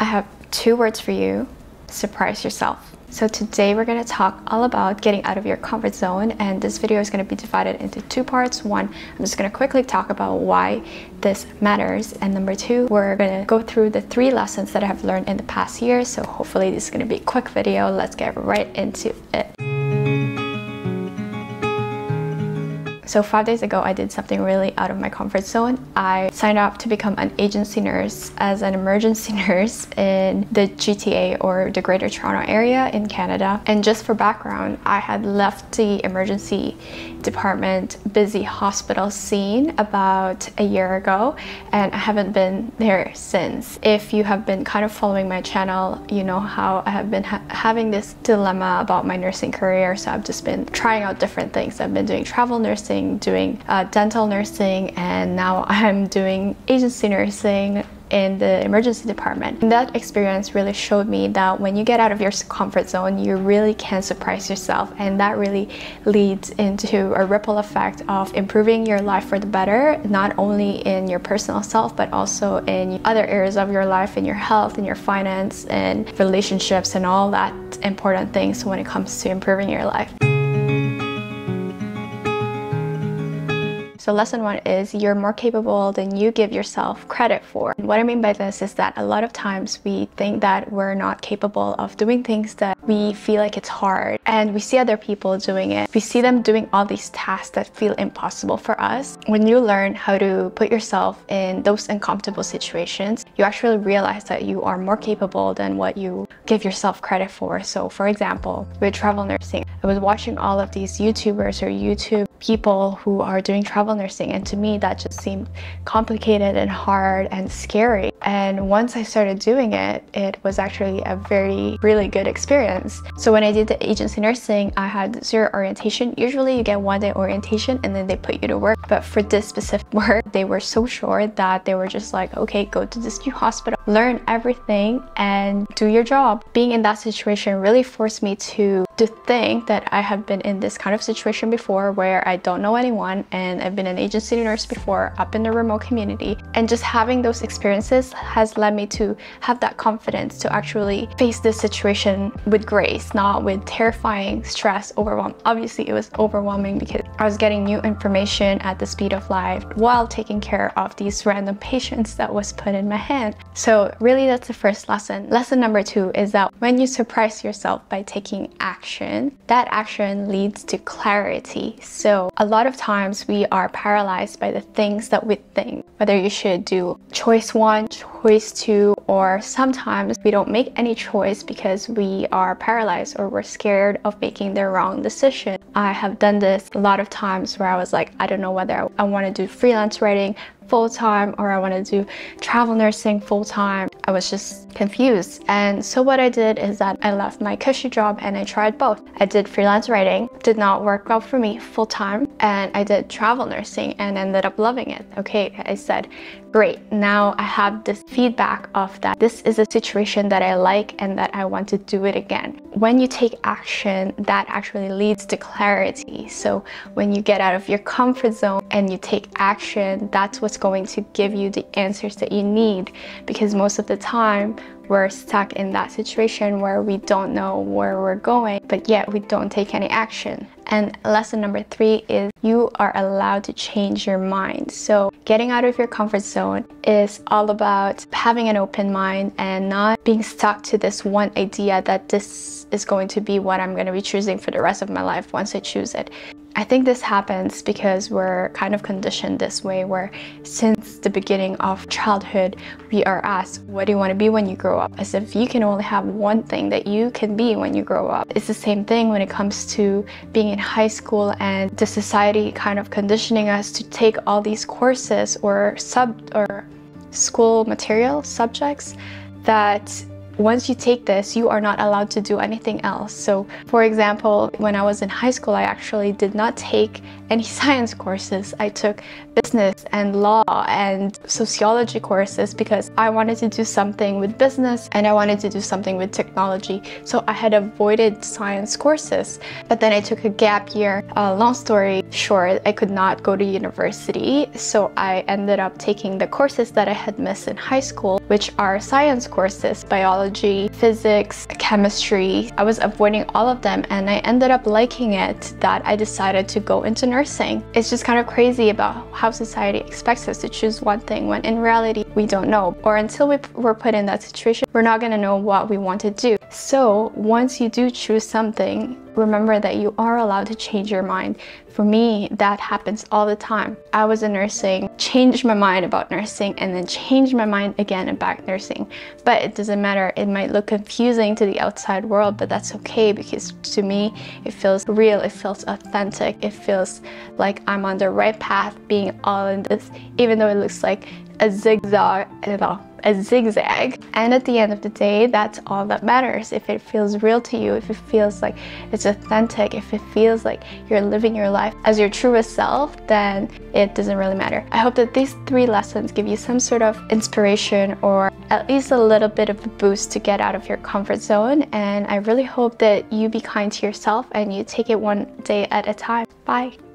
I have two words for you surprise yourself. So today we're to talk all about getting out of your comfort zone and this video is to be divided into two parts. One, I'm just to quickly talk about why this matters and number two, we're to go through the three lessons that I have learned in the past year. So hopefully this is to be a quick video. Let's get right into it. So five days ago, I did something really out of my comfort zone. I signed up to become an agency nurse as an emergency nurse in the GTA or the Greater Toronto area in Canada. And just for background, I had left the emergency department busy hospital scene about a year ago and I haven't been there since. If you have been kind of following my channel, you know how I have been ha having this dilemma about my nursing career. So I've just been trying out different things. I've been doing travel nursing, doing uh, dental nursing, and now I'm doing agency nursing in the emergency department. And that experience really showed me that when you get out of your comfort zone, you really can surprise yourself. And that really leads into a ripple effect of improving your life for the better, not only in your personal self, but also in other areas of your life, in your health, in your finance, and relationships, and all that important things when it comes to improving your life. So lesson one is you're more capable than you give yourself credit for. And what I mean by this is that a lot of times we think that we're not capable of doing things that we feel like it's hard and we see other people doing it. We see them doing all these tasks that feel impossible for us. When you learn how to put yourself in those uncomfortable situations, you actually realize that you are more capable than what you give yourself credit for. So for example, with travel nursing, I was watching all of these YouTubers or YouTube people who are doing travel nursing and to me that just seemed complicated and hard and scary. And once I started doing it it was actually a very really good experience. So when I did the agency nursing I had zero orientation. Usually you get one day orientation and then they put you to work. But for this specific work they were so short that they were just like okay go to this new hospital learn everything and do your job. Being in that situation really forced me to to think that I have been in this kind of situation before where I don't know anyone and I've been an agency nurse before up in the remote community. And just having those experiences has led me to have that confidence to actually face this situation with grace not with terrifying stress overwhelm. Obviously it was overwhelming because I was getting new information at the speed of light while taking care of these random patients that was put in my hand. So really that's the first lesson. Lesson number two is that when you surprise yourself by taking action action, that action leads to clarity. So a lot of times we are paralyzed by the things that we think, whether you should do choice one, choice two, or sometimes we don't make any choice because we are paralyzed or we're scared of making the wrong decision. I have done this a lot of times where I was like, I don't know whether I want to do freelance writing full-time or I want to do travel nursing full-time. I was just confused. And so what I did is that I left my cushy job and I tried both. I did freelance writing, did not work out for me full-time, and I did travel nursing and ended up loving it. Okay, I said, great, now I have this feedback of that. This is a situation that I like and that I want to do it again. When you take action, that actually leads to clarity. So when you get out of your comfort zone and you take action, that's what's going to give you the answers that you need because most of the time we're stuck in that situation where we don't know where we're going, but yet we don't take any action. And lesson number three is you are allowed to change your mind. So getting out of your comfort zone is all about having an open mind and not being stuck to this one idea that this is going to be what I'm going to be choosing for the rest of my life once I choose it. I think this happens because we're kind of conditioned this way where since the beginning of childhood we are asked what do you want to be when you grow up as if you can only have one thing that you can be when you grow up. It's the same thing when it comes to being in high school and the society kind of conditioning us to take all these courses or sub or school material subjects that once you take this, you are not allowed to do anything else. So for example, when I was in high school, I actually did not take any science courses. I took business and law and sociology courses because I wanted to do something with business and I wanted to do something with technology. So I had avoided science courses. But then I took a gap year. Uh, long story short, I could not go to university. So I ended up taking the courses that I had missed in high school, which are science courses, biology, physics, chemistry. I was avoiding all of them and I ended up liking it that I decided to go into nursing. It's just kind of crazy about how society expects us to choose one thing when in reality we don't know. Or until we were put in that situation, we're not going to know what we want to do. So once you do choose something, remember that you are allowed to change your mind. For me, that happens all the time. I was in nursing, changed my mind about nursing, and then changed my mind again about nursing. But it doesn't matter. It might look confusing to the outside world, but that's okay because to me, it feels real. It feels authentic. It feels like I'm on the right path being all in this, even though it looks like a zigzag, don't know, a zigzag. And at the end of the day, that's all that matters. If it feels real to you, if it feels like it's authentic, if it feels like you're living your life as your truest self, then it doesn't really matter. I hope that these three lessons give you some sort of inspiration or at least a little bit of a boost to get out of your comfort zone. And I really hope that you be kind to yourself and you take it one day at a time. Bye.